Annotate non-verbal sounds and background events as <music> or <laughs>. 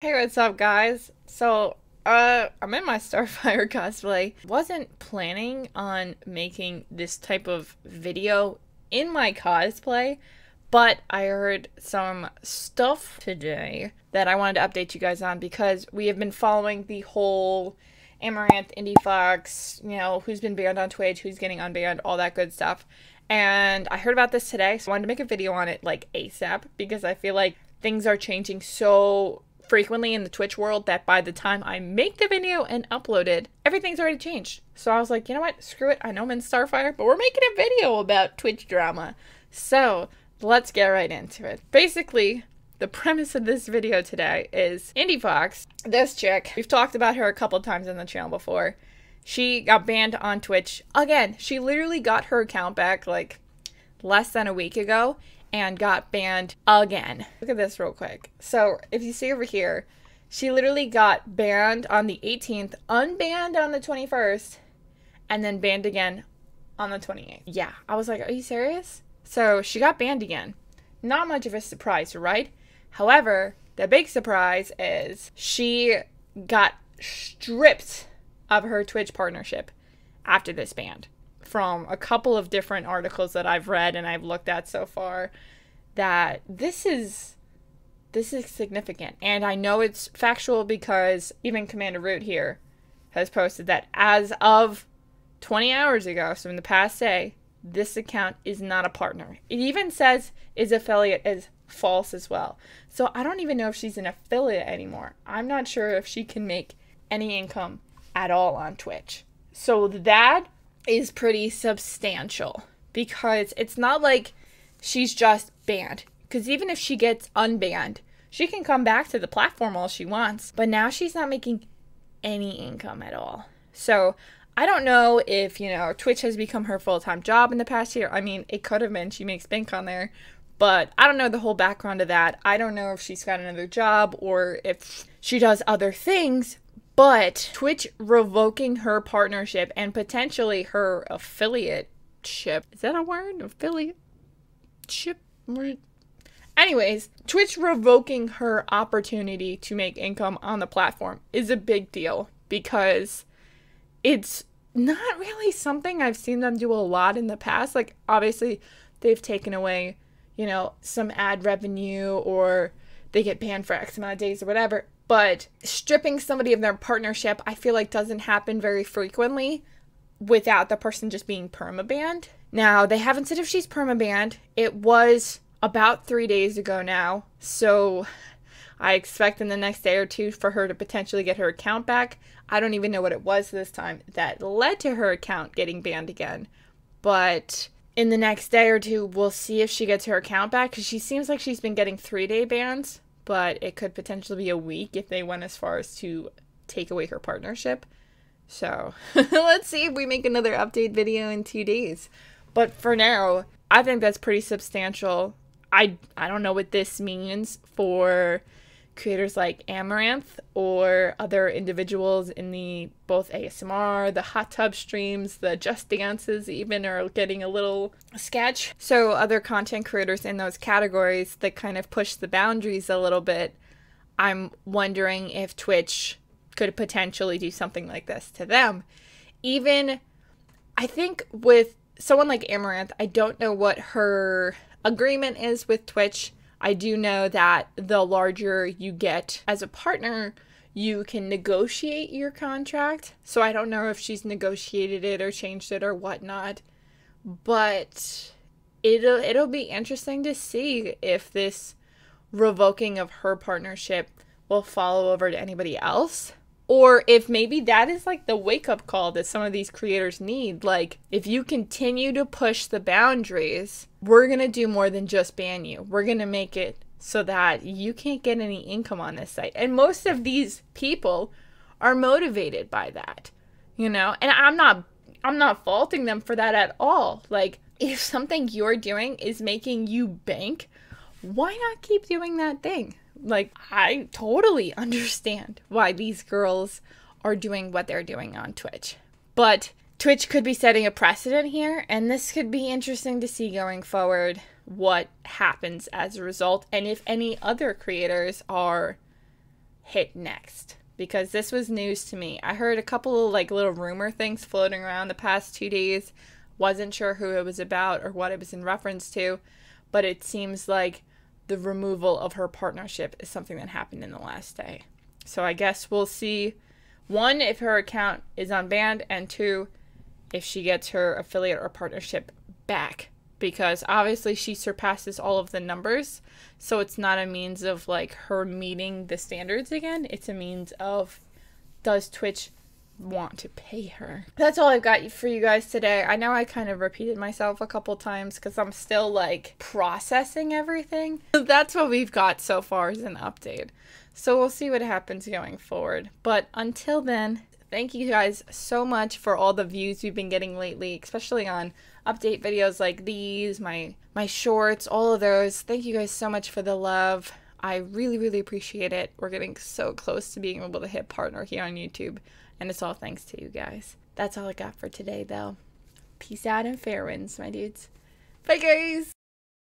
Hey, what's up, guys? So, uh, I'm in my Starfire <laughs> cosplay. Wasn't planning on making this type of video in my cosplay, but I heard some stuff today that I wanted to update you guys on because we have been following the whole Amouranth, Indie Fox, you know, who's been banned on Twitch, who's getting unbanned, all that good stuff. And I heard about this today, so I wanted to make a video on it like ASAP because I feel like things are changing so frequently in the Twitch world that by the time I make the video and upload it, everything's already changed. So I was like, you know what? Screw it. I know I'm in Starfire, but we're making a video about Twitch drama. So let's get right into it. Basically, the premise of this video today is Indiefoxx, this chick, we've talked about her a couple times on the channel before. She got banned on Twitch. Again, she literally got her account back like less than a week ago and got banned again. Look at this real quick. So if you see over here, she literally got banned on the 18th, unbanned on the 21st, and then banned again on the 28th. Yeah, I was like, are you serious? So she got banned again. Not much of a surprise, right? However, the big surprise is she got stripped of her Twitch partnership after this ban from a couple of different articles that I've read and I've looked at so far that this is this is significant. And I know it's factual because even CommanderRoot here has posted that as of 20 hours ago, so in the past day, this account is not a partner. It even says is affiliate is false as well. So I don't even know if she's an affiliate anymore. I'm not sure if she can make any income at all on Twitch. So that is pretty substantial because it's not like she's just banned. Because even if she gets unbanned, she can come back to the platform all she wants. But now she's not making any income at all. So I don't know if, you know, Twitch has become her full time job in the past year. I mean, it could have been. She makes bank on there. But I don't know the whole background of that. I don't know if she's got another job or if she does other things. But Twitch revoking her partnership and potentially her affiliateship is that a word? Affiliate ship. Anyways, Twitch revoking her opportunity to make income on the platform is a big deal because it's not really something I've seen them do a lot in the past. Like, obviously, they've taken away, you know, some ad revenue or they get banned for X amount of days or whatever. But stripping somebody of their partnership, I feel like doesn't happen very frequently without the person just being permabanned. Now, they haven't said if she's permabanned. It was about three days ago now, so I expect in the next day or two for her to potentially get her account back. I don't even know what it was this time that led to her account getting banned again. But in the next day or two, we'll see if she gets her account back because she seems like she's been getting three day bans but it could potentially be a week if they went as far as to take away her partnership. So <laughs> let's see if we make another update video in two days. But for now, I think that's pretty substantial. I I don't know what this means for creators like Amouranth or other individuals in the both ASMR, the hot tub streams, the just dances even are getting a little sketch. So other content creators in those categories that kind of push the boundaries a little bit. I'm wondering if Twitch could potentially do something like this to them. Even I think with someone like Amouranth, I don't know what her agreement is with Twitch I do know that the larger you get as a partner, you can negotiate your contract. So I don't know if she's negotiated it or changed it or whatnot. But it'll it'll be interesting to see if this revoking of her partnership will follow over to anybody else or if maybe that is like the wake up call that some of these creators need. Like, if you continue to push the boundaries, we're going to do more than just ban you. We're going to make it so that you can't get any income on this site. And most of these people are motivated by that, you know? And I'm not I'm not faulting them for that at all. Like if something you're doing is making you bank, why not keep doing that thing? Like, I totally understand why these girls are doing what they're doing on Twitch. But Twitch could be setting a precedent here, and this could be interesting to see going forward what happens as a result, and if any other creators are hit next because this was news to me. I heard a couple of like little rumor things floating around the past 2 days. Wasn't sure who it was about or what it was in reference to, but it seems like the removal of her partnership is something that happened in the last day. So I guess we'll see one if her account is unbanned and two if she gets her affiliate or partnership back because obviously she surpasses all of the numbers. So it's not a means of like her meeting the standards again. It's a means of does Twitch want to pay her. That's all I've got for you guys today. I know I kind of repeated myself a couple times because I'm still like processing everything. That's what we've got so far as an update. So we'll see what happens going forward. But until then, thank you guys so much for all the views we've been getting lately, especially on update videos like these, my my shorts, all of those. Thank you guys so much for the love. I really, really appreciate it. We're getting so close to being able to hit partner here on YouTube. And it's all thanks to you guys. That's all I got for today, though. Peace out and fair winds, my dudes. Bye, guys.